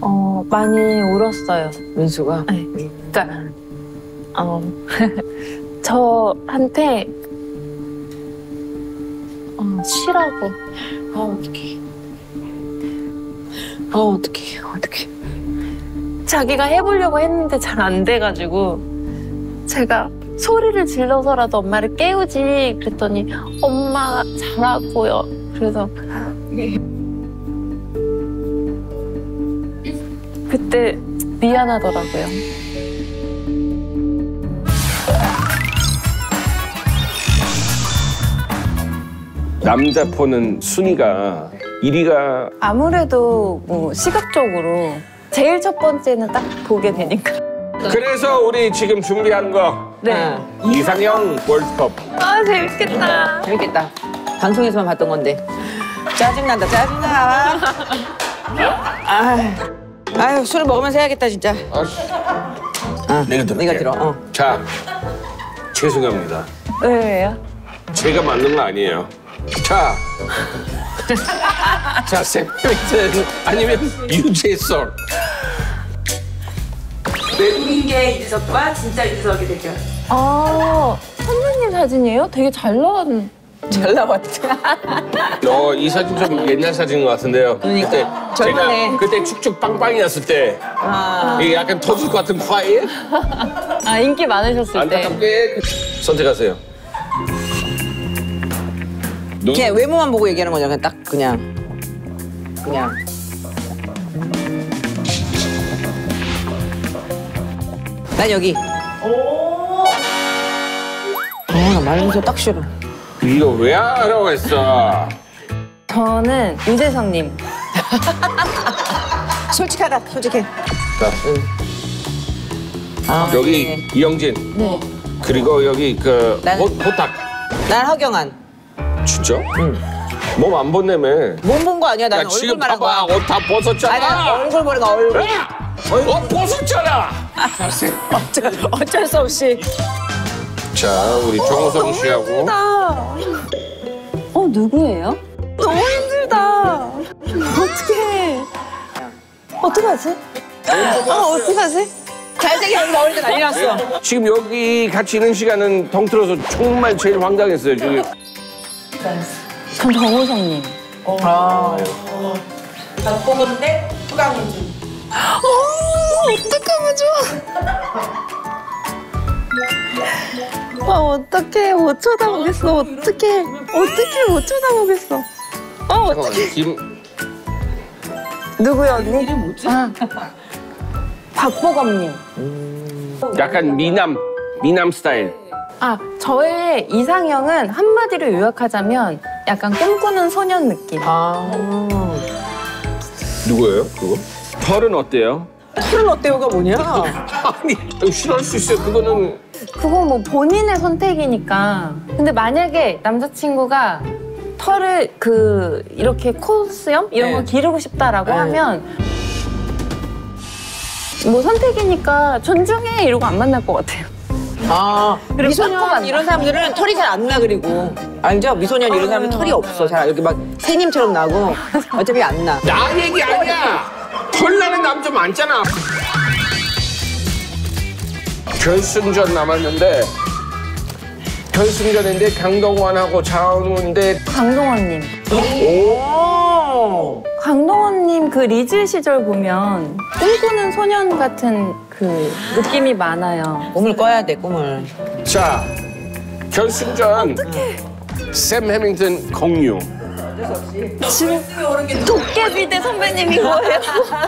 어, 많이 울었어요. 민수가. 네. 그러니까 어, 저한테 어, 쉬라고. 아 어떡해. 아 어떡해 어떡해. 자기가 해보려고 했는데 잘 안 돼가지고 제가 소리를 질러서라도 엄마를 깨우지 그랬더니 엄마 잘하고요. 그래서 그때 미안하더라고요. 남자 포는 순위가 1위가 아무래도 뭐 시각적으로 제일 첫 번째는 딱 보게 되니까. 그래서 우리 지금 준비한 거 네. 이상형 월드컵 아 재밌겠다. 재밌겠다. 방송에서만 봤던 건데. 짜증난다 짜증나. 아, 아유 술을 먹으면서 해야겠다 진짜. 아, 내가 들을게. 네가 들어. 어. 자 죄송합니다 왜요? 제가 만든 거 아니에요 자 자, 샘플트 아니면 유재석 외국인 게 이준석과 진짜 이준석이 대결. 아 선배님 사진이에요? 되게 잘 나왔는. 잘 나왔다. 어, 이 사진 좀 옛날 사진인 것 같은데요 그러니까. 그때 젊은애. 제가 그때 축축 빵빵이었을 때 아. 이게 약간 터질 것 같은 과일 아 인기 많으셨을 때. 안타깝게 그- 선택하세요 눈- 그냥 외모만 보고 얘기하는 거죠. 그냥 딱 그냥 그냥. 난 여기. 오. 아나 말면서 딱 싫어. 이거 왜 하라고 했어 저는 유재석님. 솔직하다 솔직해. 자, 아, 여기 이영진 네. 그리고 여기 그 나는- 호, 호탁 난 허경환. 진짜? 몸안 본다며 몸 본 거 아니야. 난야 지금 얼굴 말한 봐봐 거야. 옷 다 아니 난 벗었잖아 얼굴 보는 거 얼굴. 야! 옷 벗었잖아 어쩔, 어쩔 수 없이. 자 우리 정우성 씨하고 어 누구예요? 너무 힘들다. 어떡해. 어떡하지? 아 어떡하지? 잘생긴 얼굴 나올 때 난리 났어. 지금 여기 같이 있는 시간은 통틀어서 정말 제일 황당했어요 지금 전 정우성님. 아. 어떡하면 좋아. 아 어떡해 못 쳐다보겠어 어떡해 어떡해 못 쳐다보겠어 어 어떡해 김 누구야 언니? 이름 뭐지? 아, 박보검님 약간 미남 미남 스타일 아 저의 이상형은 한마디로 요약하자면 약간 꿈꾸는 소년 느낌 아. 누구예요 그거? 털은 어때요? 털은 어때요가 뭐냐? 아니 싫어할 수 있어요 그거는 그건 뭐 본인의 선택이니까 근데 만약에 남자친구가 털을 그 이렇게 콧수염 이런 거 네. 기르고 싶다라고 네. 하면 뭐 선택이니까 존중해 이러고 안 만날 것 같아요 아, 미소년. 이런 사람들은 털이 잘 안 나 그리고 알죠? 미소년 이런 사람은 털이 없어 잘 이렇게 막 새님처럼 나고 어차피 안 나. 나 얘기 아니야 털 나는 남자 많잖아 결승전 남았는데 결승전인데 강동원하고 차은우인데 강동원님. 오. 강동원님 그 리즈 시절 보면 꿈꾸는 소년 같은 그 느낌이 많아요. 꿈을 꿔야 돼 꿈을. 자 결승전. 샘 해밍턴 공유. 지금 도깨비 대 선배님인 거예요?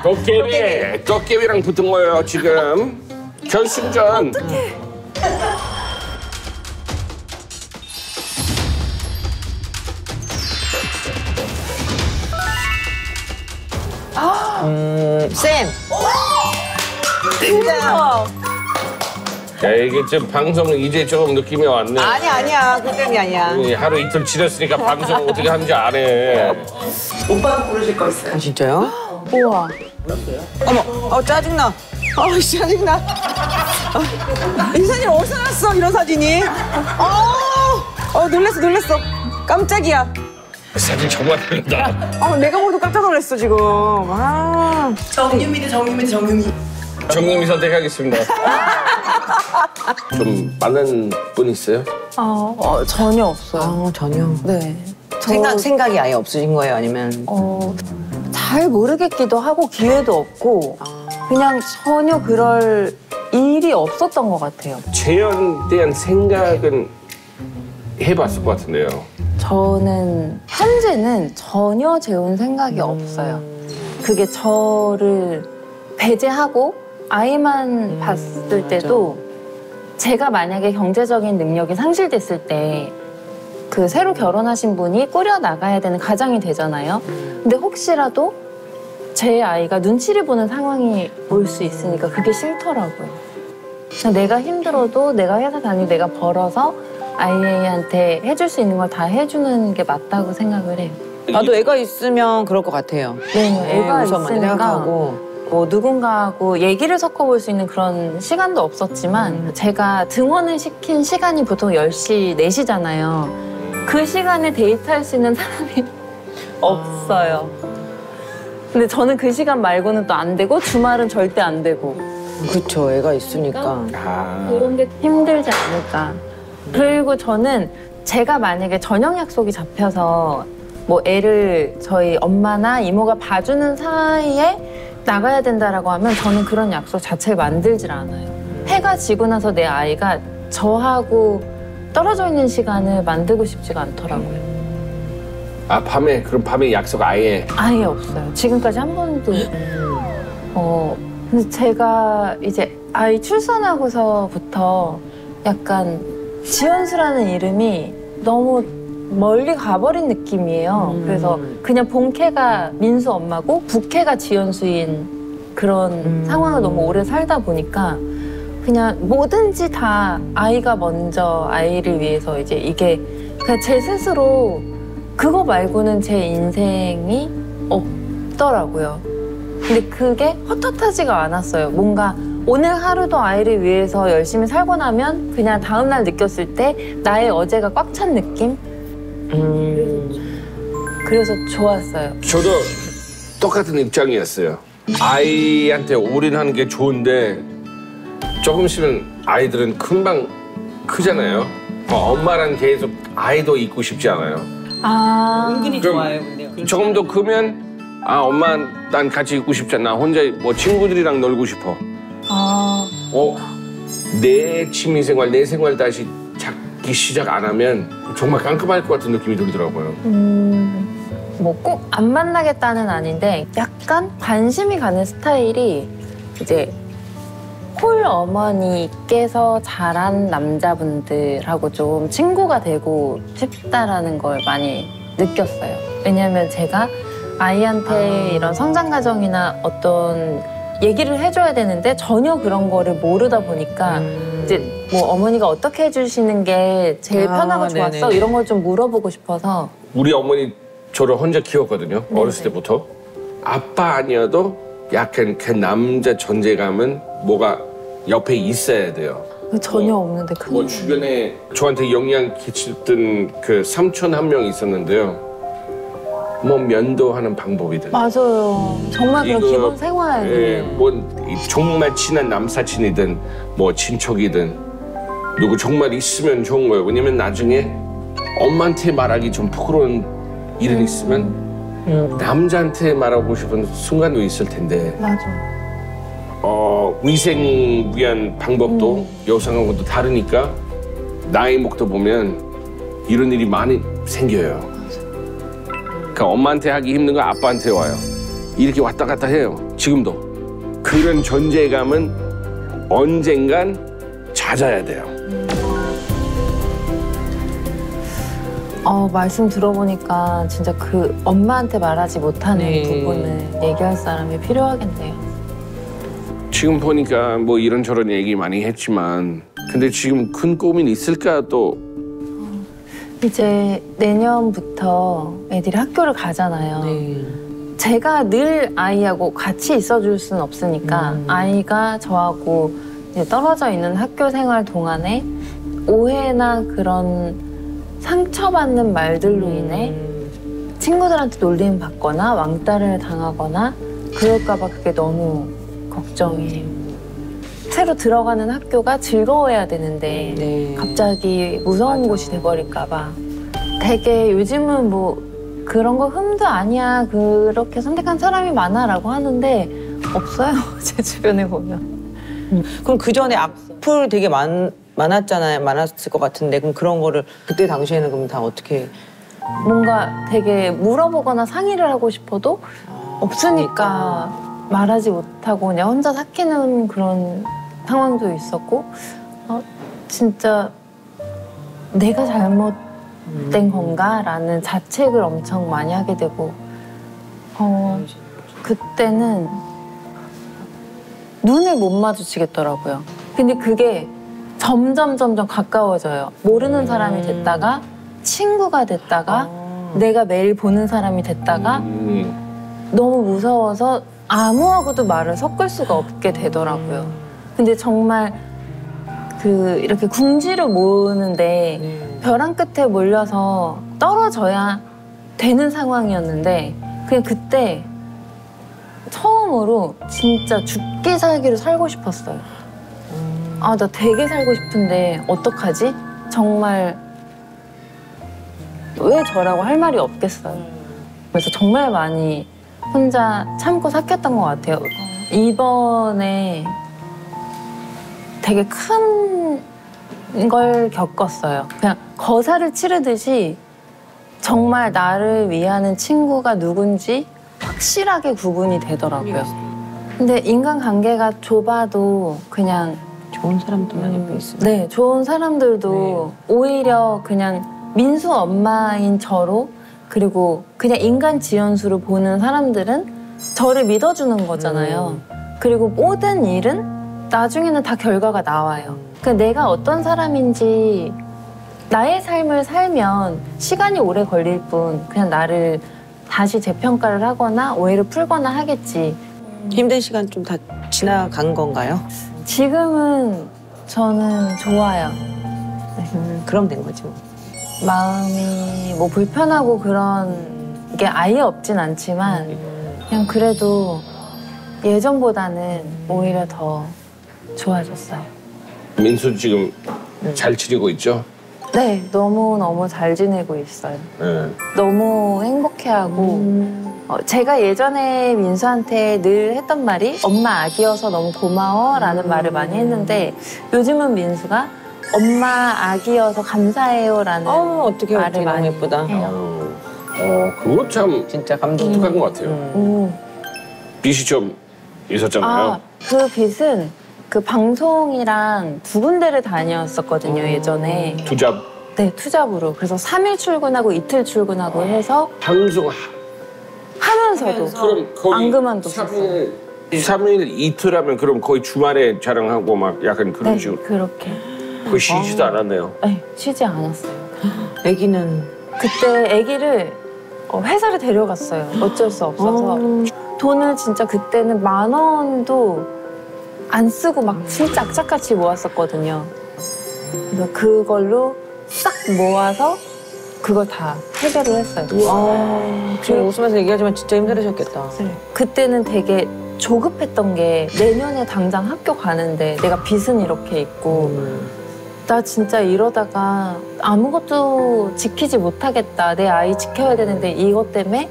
도깨비 도깨비랑 붙은 거예요 지금 결승전 음, 쌤. 진짜. 야 이게 지금 방송 이제 조금 느낌이 왔네 아니 아니야 그 때문이 아니야. 이 하루 이틀 지났으니까 방송 어떻게 하는지 안 해. 아 진짜요? 우와 어머, 어 짜증나. 어 짜증나. 어, 이 사진 어디서 났어 이런 사진이? 어, 어 놀랬어 놀랬어. 깜짝이야. 사진 정말 다르다. 아, 내가 보도 깜짝 놀랐어, 지금. 아. 정유미도 정유미도 정유미. 정님이 선택하겠습니다. 좀 많은 분 있어요? 어, 어, 전혀 없어요. 아, 전혀. 네. 저, 생각, 생각이 아예 없으신 거예요? 아니면? 어, 잘 모르겠기도 하고 기회도 없고 아. 그냥 전혀 그럴 일이 없었던 것 같아요. 재현 대한 생각은 해봤을 것 같은데요. 저는 현재는 전혀 재혼 생각이 음. 없어요. 그게 저를 배제하고 아이만 봤을 때도 제가 만약에 경제적인 능력이 상실됐을 때 그 새로 결혼하신 분이 꾸려 나가야 되는 가장이 되잖아요. 근데 혹시라도 제 아이가 눈치를 보는 상황이 올 수 있으니까 그게 싫더라고요. 그냥 내가 힘들어도 내가 회사 다니고 내가 벌어서 아이한테 해줄 수 있는 걸 다 해주는 게 맞다고 생각을 해요. 나도 애가 있으면 그럴 것 같아요. 네, 애가 있으니까 생각하고. 뭐 누군가하고 얘기를 섞어볼 수 있는 그런 시간도 없었지만 제가 등원을 시킨 시간이 보통 10시, 4시잖아요. 그 시간에 데이트할 수 있는 사람이 없어요. 근데 저는 그 시간 말고는 또 안 되고 주말은 절대 안 되고 그쵸, 애가 있으니까. 아, 그런 게 힘들지 않을까. 그리고 저는 제가 만약에 저녁 약속이 잡혀서 뭐 애를 저희 엄마나 이모가 봐주는 사이에 나가야 된다라고 하면 저는 그런 약속 자체를 만들질 않아요. 해가 지고 나서 내 아이가 저하고 떨어져 있는 시간을 만들고 싶지가 않더라고요. 아 밤에 그럼 밤에 약속 아예 아예 없어요. 지금까지 한 번도. 어, 근데 제가 이제 아이 출산하고서부터 약간 지연수라는 이름이 너무 멀리 가버린 느낌이에요. 음. 그래서 그냥 본캐가 민수 엄마고 부캐가 지연수인 그런 음. 상황을 너무 오래 살다 보니까 그냥 뭐든지 다 아이가 먼저 아이를 위해서 이제 이게 그냥 제 스스로 그거 말고는 제 인생이 없더라고요. 근데 그게 헛헛하지가 않았어요. 뭔가 오늘 하루도 아이를 위해서 열심히 살고 나면 그냥 다음날 느꼈을 때 나의 어제가 꽉 찬 느낌? 음. 그래서 좋았어요. 저도 똑같은 입장이었어요. 아이한테 올인하는 게 좋은데 조금 있으면 아이들은 금방 크잖아요. 어, 엄마랑 계속 아이도 있고 싶지 않아요. 아, 은근히 그럼 좋아요, 근데. 조금 더 크면 아 엄마 난 같이 있고 않나 혼자 뭐 친구들이랑 놀고 싶어. 아, 어, 내 취미생활, 내 생활 다시 찾기 시작 안 하면 정말 깜깜할 것 같은 느낌이 들더라고요. 음, 뭐 꼭 안 만나겠다는 아닌데 약간 관심이 가는 스타일이 이제 홀 어머니께서 자란 남자분들하고 좀 친구가 되고 싶다라는 걸 많이 느꼈어요. 왜냐하면 제가 아이한테 이런 성장 과정이나 어떤 얘기를 해줘야 되는데 전혀 그런 거를 모르다 보니까 이제 뭐 어머니가 어떻게 해주시는 게 제일 아, 편하고 좋았어 네네. 이런 걸 좀 물어보고 싶어서 우리 어머니 저를 혼자 키웠거든요. 네네. 어렸을 때부터. 아빠 아니어도 약간 그 남자 존재감은 뭐가 옆에 있어야 돼요. 전혀 뭐, 없는데 그뭐 주변에 저한테 영향 끼쳤던 그 삼촌 한 명 있었는데요. 뭐 면도하는 방법이든. 맞아요. 정말 그런 기본 생활. 예, 뭐 이- 정말 친한 남사친이든 뭐 친척이든 누구 정말 있으면 좋은 거예요. 왜냐면 나중에 엄마한테 말하기 좀 부끄러운 일은 있으면 남자한테 말하고 싶은 순간도 있을 텐데 맞아. 어, 위생 위한 방법도 여성하고도 다르니까 나이 먹다 보면 이런 일이 많이 생겨요. 그러니까 엄마한테 하기 힘든 거 아빠한테 와요. 이렇게 왔다 갔다 해요. 지금도. 그런 존재감은 언젠간 찾아야 돼요. 어, 말씀 들어보니까 진짜 그 엄마한테 말하지 못하는 네. 부분을 얘기할 사람이 필요하겠네요. 지금 보니까 뭐 이런저런 얘기 많이 했지만 근데 지금 큰 고민 있을까 또 이제 내년부터 애들이 학교를 가잖아요. 네. 제가 늘 아이하고 같이 있어줄 수는 없으니까 음. 아이가 저하고 이제 떨어져 있는 학교 생활 동안에 오해나 그런 상처받는 말들로 인해 친구들한테 놀림 받거나 왕따를 당하거나 그럴까봐 그게 너무 걱정이에요. 새로 들어가는 학교가 즐거워야 되는데 네. 갑자기 무서운 곳이 돼버릴까봐. 되게 요즘은 뭐 그런 거 흠도 아니야. 그렇게 선택한 사람이 많아라고 하는데 없어요 제 주변에 보면. 그럼 그 전에 악플 되게 많, 많았잖아요. 많았을 것 같은데. 그럼 그런 거를 그때 당시에는 그럼 다 어떻게? 뭔가 되게 물어보거나 상의를 하고 싶어도 없으니까 말하지 못하고 그냥 혼자 삭히는 그런 상황도 있었고 어, 진짜 내가 잘못된 건가 라는 자책을 엄청 많이 하게 되고 어, 그때는 눈을 못 마주치겠더라고요. 근데 그게 점점 점점 가까워져요. 모르는 사람이 됐다가 친구가 됐다가 내가 매일 보는 사람이 됐다가 음, 너무 무서워서 아무하고도 말을 섞을 수가 없게 되더라고요. 근데 정말 그 이렇게 궁지를 모으는데 네. 벼랑 끝에 몰려서 떨어져야 되는 상황이었는데 그냥 그때 처음으로 진짜 죽기 살기로 살고 싶었어요. 아, 나 되게 살고 싶은데 어떡하지? 정말 왜 저라고 할 말이 없겠어요. 그래서 정말 많이 혼자 참고 삭혔던 것 같아요. 이번에 되게 큰 걸 겪었어요. 그냥 거사를 치르듯이 정말 나를 위하는 친구가 누군지 확실하게 구분이 되더라고요. 근데 인간관계가 좁아도 그냥 좋은 사람들만 옆에 있으면 네, 좋은 사람들도 오히려 그냥 민수 엄마인 저로 그리고 그냥 인간 지연수로 보는 사람들은 저를 믿어주는 거잖아요. 그리고 모든 일은 나중에는 다 결과가 나와요. 그러니까 내가 어떤 사람인지 나의 삶을 살면 시간이 오래 걸릴 뿐 그냥 나를 다시 재평가를 하거나 오해를 풀거나 하겠지. 힘든 시간 좀 다 지나간 건가요? 지금은 저는 좋아요. 음, 그럼 된 거지 뭐. 마음이 뭐 불편하고 그런 게 아예 없진 않지만 그냥 그래도 예전보다는 오히려 더 좋아졌어요. 민수 지금 잘 지내고 있죠? 네, 너무 너무 잘 지내고 있어요. 네. 너무 행복해하고 어, 제가 예전에 민수한테 늘 했던 말이 엄마 아기여서 너무 고마워 라는 말을 많이 했는데 요즘은 민수가 엄마 아기여서 감사해요라는 어 어떻게 말을 어떻게 너무 많이 예쁘다. 해요. 어, 어, 그거 참 진짜 감동. 독특한 것 같아요. 음. 오. 빚이 좀 있었잖아요. 아, 그 빚은 그 방송이랑 두 군데를 다녔었거든요, 예전에. 투잡 네, 투잡으로. 그래서 3일 출근하고 이틀 출근하고 해서 방송 하- 하면서도 그럼 거의 안 그만뒀었어요. 3일, 3일 이틀 하면 그럼 거의 주말에 촬영하고 막 약간 그런 네, 식으로 그렇게. 거의 쉬지도 않았네요. 네, 쉬지 않았어요. 아기는 그때 아기를 어, 회사를 데려갔어요. 어쩔 수 없어서. 돈을 진짜 그때는 만 원도 안 쓰고 막 진짜 악착같이 모았었거든요. 그래서 그걸로 싹 모아서 그걸 다 해결을 했어요. 아, 지금 웃으면서 얘기하지만 진짜 힘들으셨겠다. 그때는 되게 조급했던 게 내년에 당장 학교 가는데 내가 빚은 이렇게 있고 나 진짜 이러다가 아무것도 지키지 못하겠다. 내 아이 지켜야 되는데 이것 때문에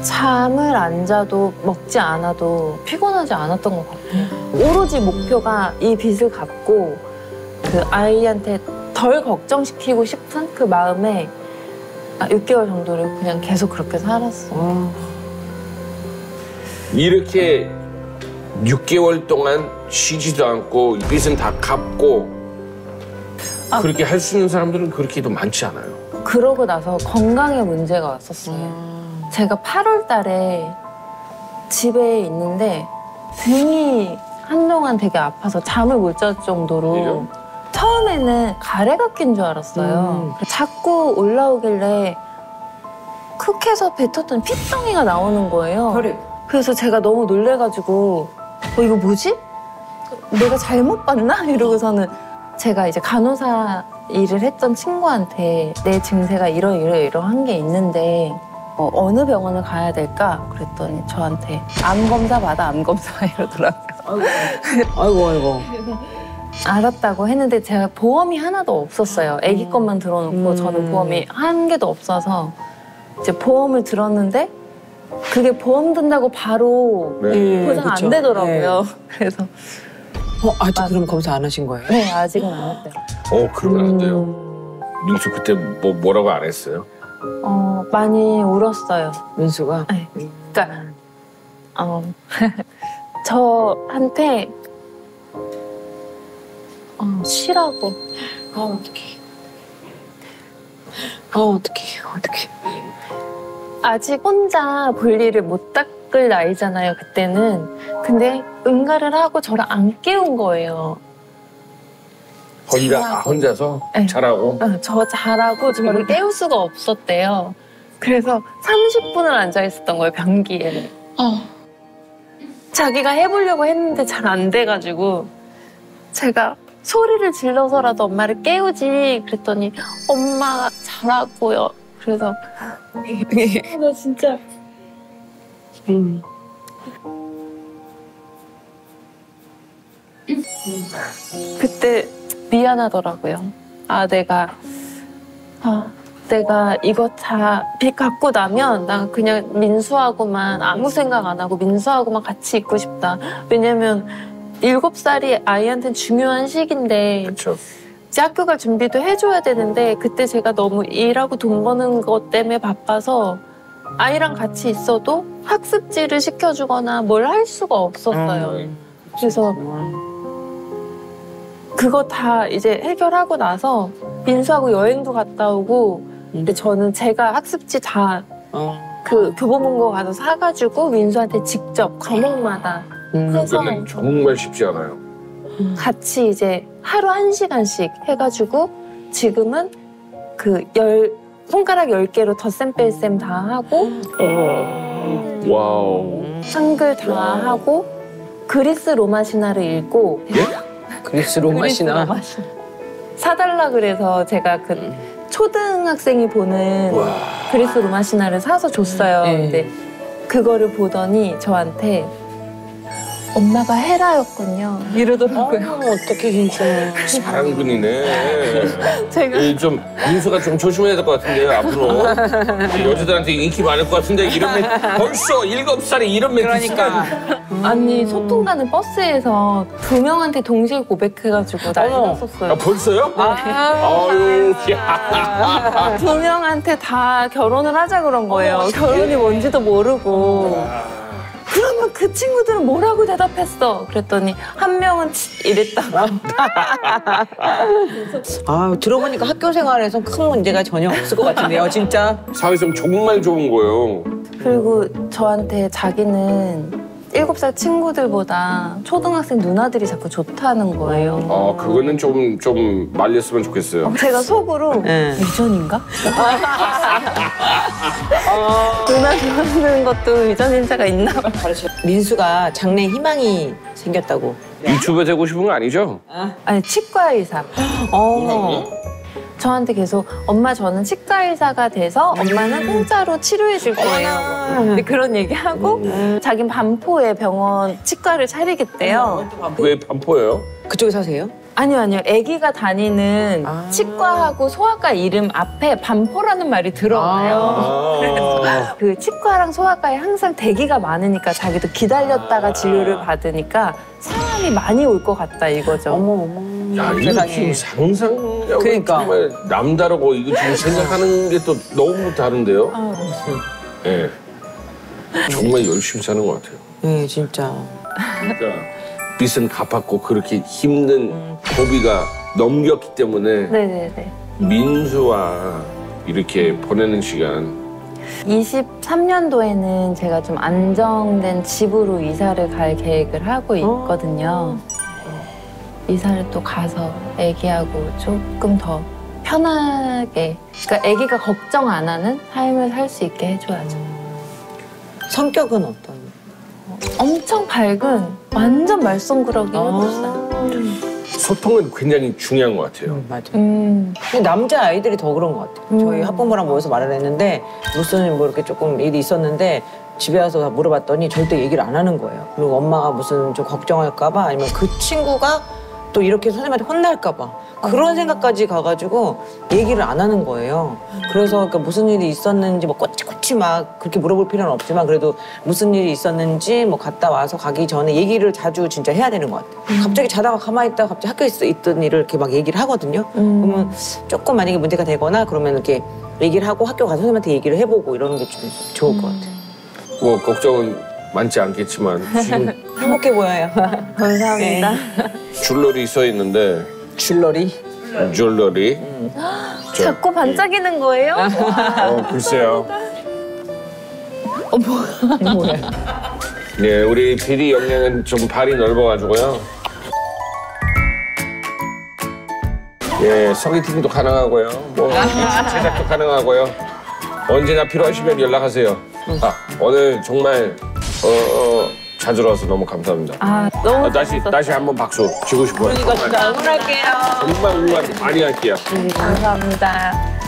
잠을 안 자도 먹지 않아도 피곤하지 않았던 것 같아요. 오로지 목표가 이 빚을 갚고 그 아이한테 덜 걱정시키고 싶은 그 마음에 아, 6개월 정도를 그냥 계속 그렇게 살았어. 아, 이렇게 6개월 동안 쉬지도 않고 빚은 다 갚고 아. 그렇게 할 수 있는 사람들은 그렇게도 많지 않아요. 그러고 나서 건강에 문제가 왔었어요. 제가 8월 달에 집에 있는데 등이 한동안 되게 아파서 잠을 못 잘 정도로 이런? 처음에는 가래가 낀 줄 알았어요. 자꾸 올라오길래 쿡해서 뱉었던 핏덩이가 나오는 거예요. 그래서 제가 너무 놀래가지고 어 이거 뭐지? 내가 잘못 봤나? 이러고서는 제가 이제 간호사 일을 했던 친구한테 내 증세가 이러 이러 이러 한 게 있는데 어, 어느 병원을 가야 될까? 그랬더니 저한테 암 검사 받아 암 검사 이러더라고요. 아이고 아이고. 알았다고 했는데 제가 보험이 하나도 없었어요. 아기 것만 들어놓고 음. 저는 보험이 한 개도 없어서 이제 보험을 들었는데 그게 보험 든다고 바로 네. 예, 보장 그쵸. 안 되더라고요. 그래서 네. 어, 아직 그럼 검사 안 하신 거예요? 네 아직은 안 했어요. 어 그러면 안 돼요. 음, 민수 그때 뭐 뭐라고 안 했어요? 어 많이 울었어요. 민수가 네. 그러니까 어, 저한테 어, 쉬라고 아 어떡해. 아 어떡해 어떡해. 아직 혼자 볼 일을 못 닦 을 나이잖아요 그때는 근데 응가를 하고 저를 안 깨운 거예요 혼자 아. 혼자서 네. 잘하고. 어, 저 잘하고 저를 깨울 수가 없었대요 그래서 30분을 앉아 있었던 거예요 변기에 자기가 해보려고 했는데 잘 안 돼가지고 제가 소리를 질러서라도 엄마를 깨우지 그랬더니 엄마 잘하고요 그래서 나 진짜 음. 그때 미안하더라고요. 아 내가 아 내가 이거 다 빚 갚고 나면 나 그냥 민수하고만 아무 생각 안 하고 민수하고만 같이 있고 싶다. 왜냐면 일곱 살이 아이한테는 중요한 시기인데 그렇죠. 이제 학교 갈 준비도 해줘야 되는데 그때 제가 너무 일하고 돈 버는 것 때문에 바빠서 아이랑 같이 있어도 학습지를 시켜주거나 뭘 할 수가 없었어요. 음. 그래서 그거 다 이제 해결하고 나서 민수하고 여행도 갔다 오고 근데 저는 제가 학습지 다그 어. 교보문고 가서 사가지고 민수한테 직접 과목마다 음. 해서 그거는 정말 쉽지 않아요. 같이 이제 하루 한 시간씩 해가지고 지금은 그 열 손가락 열 개로 덧셈 뺄셈 다 하고 wow. 한글 다 하고 그리스 로마 신화를 읽고 그리스 그리스 로마 신화. 로마 신화. 사달라 그래서 제가 그 초등학생이 보는 와. 그리스 로마 신화를 사서 줬어요. 네. 근데 그거를 보더니 저한테 엄마가 헤라였군요. 이러더라고요. 어, 어떡해 진짜. 사랑꾼이네. 제가 이 좀 민수가 좀 조심해야 될 것 같은데요 앞으로 여자들한테 인기 많을 것 같은데 이런 멘트 벌써 일곱 살에 이런 멘트 그러니까. 아니 소통 가는 버스에서 두 명한테 동시에 고백해가지고 난리 어머. 났었어요. 아 벌써요? 아유 야. 두 명한테 다 결혼을 하자 그런 거예요. 결혼이 뭔지도 모르고. 그러면 그 친구들은 뭐라고 대답했어? 그랬더니 한 명은 치- 이랬다고. 아 들어보니까 학교 생활에서 큰 문제가 전혀 없을 것 같은데요 진짜. 사회성 정말 좋은 거예요. 그리고 저한테 자기는 일곱 살 친구들보다 초등학생 누나들이 자꾸 좋다는 거예요. 아 그거는 좀 좀 말렸으면 좋겠어요. 제가 속으로 네. 유전인가? 누나 좋아하는 것도 유전 인자가 있나 봐. 민수가 장래 희망이 생겼다고. 유튜버 되고 싶은 거 아니죠? 아니 치과 의사. 어. 저한테 계속 엄마 저는 치과 의사가 돼서 엄마는 공짜로 치료해 줄 거예요. 근데 그런 얘기하고 자긴 반포에 병원 치과를 차리겠대요. 왜 반포예요? 그쪽에 사세요? 아니요 아니요 아기가 다니는 아. 치과하고 소아과 이름 앞에 반포라는 말이 들어가요. 아, 그 치과랑 소아과에 항상 대기가 많으니까 자기도 기다렸다가 진료를 받으니까 사람이 많이 올 것 같다 이거죠. 어머 어머. 야 이거 지금 상상하고 그러니까. 정말 남다르고 이거 지금 생각하는 게 또 너무 다른데요. 아, 예. 정말 열심히 사는 것 같아요. 네 진짜. 그러니까 빚은 갚았고 그렇게 힘든 고비가 넘겼기 때문에 네네네. 민수와 이렇게 보내는 시간 23년도에는 제가 좀 안정된 집으로 이사를 갈 계획을 하고 있거든요. 이사를 또 가서 아기하고 조금 더 편하게, 그러니까 아기가 걱정 안 하는 삶을 살 수 있게 해줘야죠. 성격은 어떤? 엄청 밝은 완전 말썽꾸러기 아. 소통은 굉장히 중요한 것 같아요. 맞아. 음. 근데 남자 아이들이 더 그런 것 같아요. 저희 학부모랑 모여서 말을 했는데 무슨 뭐 이렇게 조금 일이 있었는데 집에 와서 다 물어봤더니 절대 얘기를 안 하는 거예요. 그리고 엄마가 무슨 좀 걱정할까 봐 아니면 그 친구가 또 이렇게 선생님한테 혼날까 봐 그런 생각까지 가가지고 얘기를 안 하는 거예요. 그래서 그러니까 무슨 일이 있었는지 뭐 꼬치꼬치 막 그렇게 물어볼 필요는 없지만 그래도 무슨 일이 있었는지 뭐 갔다 와서 가기 전에 얘기를 자주 진짜 해야 되는 것 같아요. 갑자기 자다가 가만히 있다가 갑자기 학교에 있- 있던 일을 이렇게 막 얘기를 하거든요. 그러면 조금 만약에 문제가 되거나 그러면 이렇게 얘기를 하고 학교 가서 선생님한테 얘기를 해보고 이러는 게 좀 좋을 것 같아요. 뭐 걱정은 많지 않겠지만 지금 행복해 보여요. 감사합니다. 줄놀이 써 있는데 줄놀이. 줄놀이. 저- 자꾸 반짝이는 거예요? 어, 글쎄요. 뭐야? 네, 우리 PD 역량은 좀 발이 넓어가지고요. 예, 소개팅도 가능하고요. 뭐 제작도 가능하고요. 언제나 필요하시면 연락하세요. 아, 오늘 정말 어, 어, 자주 와서 너무 감사합니다. 아, 너무 아, 다시 재밌었어요. 다시 한번 박수 치고 싶어요. 그러니까 진짜 응원할게요. 정말 응원 많이 할게요. 감사합니다.